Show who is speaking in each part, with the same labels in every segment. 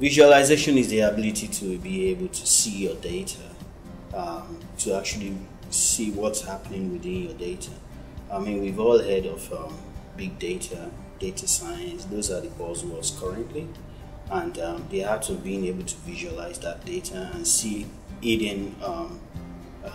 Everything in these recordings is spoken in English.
Speaker 1: visualization is the ability to be able to see your data, um, to actually see what's happening within your data. I mean, we've all heard of um, big data, data science. Those are the buzzwords currently, and um, the art of being able to visualize that data and see hidden um,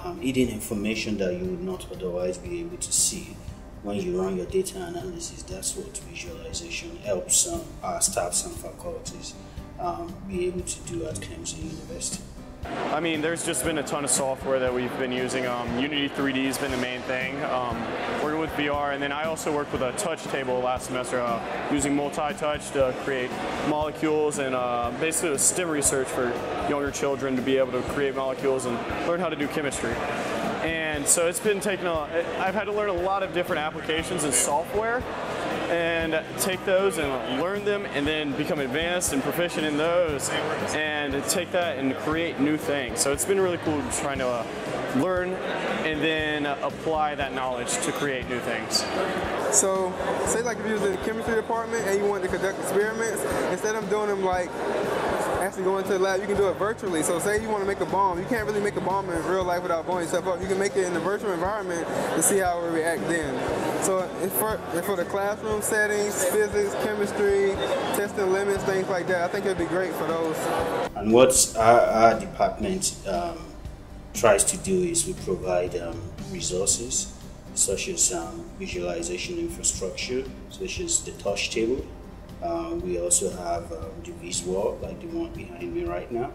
Speaker 1: um, hidden information that you would not otherwise be able to see when you run your data analysis. That's what visualization helps um, our staffs and faculties um, be able to do at Clemson University.
Speaker 2: I mean, there's just been a ton of software that we've been using. Um, Unity 3D has been the main thing. Um, working with VR, and then I also worked with a touch table last semester, uh, using multi-touch to create molecules and uh, basically a STEM research for younger children to be able to create molecules and learn how to do chemistry. And so it's been taking a, I've had to learn a lot of different applications and software and take those and learn them and then become advanced and proficient in those and take that and create new things. So it's been really cool trying to uh, learn and then apply that knowledge to create new things.
Speaker 3: So, say like if you was in the chemistry department and you wanted to conduct experiments, instead of doing them like actually going to the lab, you can do it virtually. So say you want to make a bomb, you can't really make a bomb in real life without blowing yourself up. You can make it in the virtual environment to see how it react then. So for, for the classroom settings, physics, chemistry, testing limits, things like that, I think it'd be great for those.
Speaker 1: And what our, our department um, tries to do is we provide um, resources such as um, visualization infrastructure, such as the touch table, uh, we also have um, the visual, like the one behind me right now.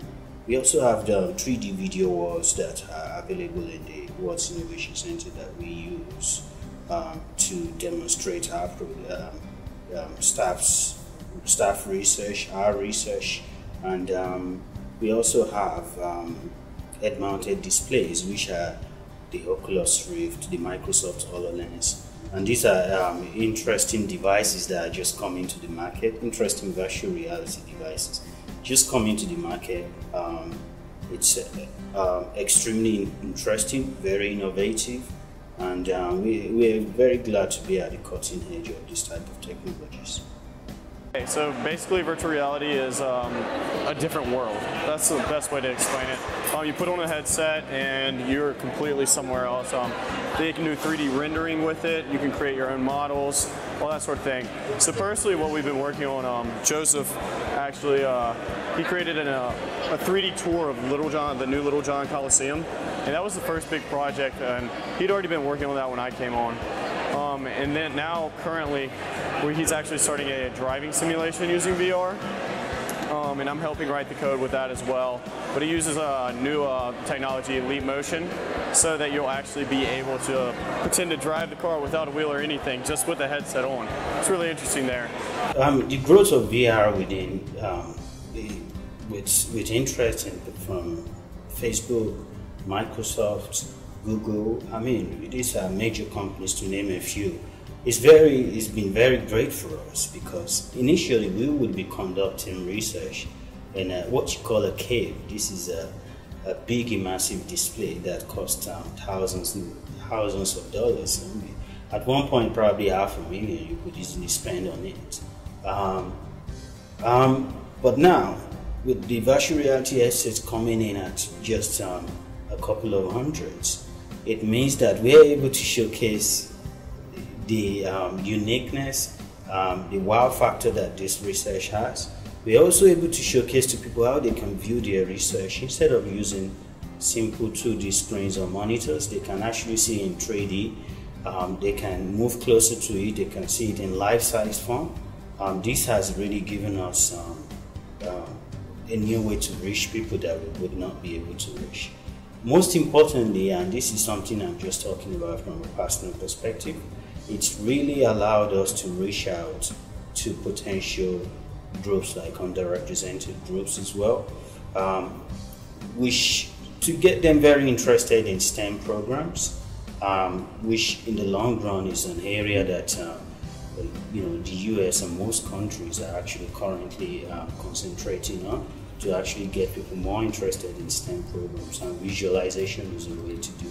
Speaker 1: We also have the 3D video walls that are available in the Watts Innovation Center that we use um, to demonstrate our um, um, staff's staff research, our research, and um, we also have um, head-mounted displays, which are the Oculus Rift, the Microsoft HoloLens, and these are um, interesting devices that are just coming to the market, interesting virtual reality devices just coming to the market. Um, it's uh, extremely interesting, very innovative, and um, we, we're very glad to be at the cutting edge of this type of technologies.
Speaker 2: Okay, so basically virtual reality is um, a different world. That's the best way to explain it. Um, you put on a headset and you're completely somewhere else. Um, they can do 3D rendering with it. You can create your own models, all that sort of thing. So personally what we've been working on, um, Joseph actually, uh, he created an, uh, a 3D tour of Littlejohn, the new Littlejohn Coliseum. And that was the first big project and he'd already been working on that when I came on. Um, and then now currently where he's actually starting a driving simulation using VR. Um, and I'm helping write the code with that as well. But he uses a new uh, technology, Leap Motion, so that you'll actually be able to pretend to drive the car without a wheel or anything, just with the headset on. It's really interesting there.
Speaker 1: Um, the growth of VR within um, with with interest in, from Facebook, Microsoft, Google. I mean, these are major companies to name a few it's very it's been very great for us because initially we would be conducting research in a, what you call a cave. This is a, a big massive display that costs um, thousands thousands of dollars. I mean, at one point, probably half a million you could easily spend on it. Um, um, but now, with the virtual reality assets coming in at just um, a couple of hundreds, it means that we're able to showcase the um, uniqueness, um, the wow factor that this research has. We're also able to showcase to people how they can view their research instead of using simple 2D screens or monitors. They can actually see in 3D. Um, they can move closer to it. They can see it in life-size form. Um, this has really given us um, uh, a new way to reach people that we would not be able to reach. Most importantly, and this is something I'm just talking about from a personal perspective, it's really allowed us to reach out to potential groups like underrepresented groups as well, um, which to get them very interested in STEM programs, um, which in the long run is an area that uh, you know the US and most countries are actually currently uh, concentrating on to actually get people more interested in STEM programs. And visualization is a way to do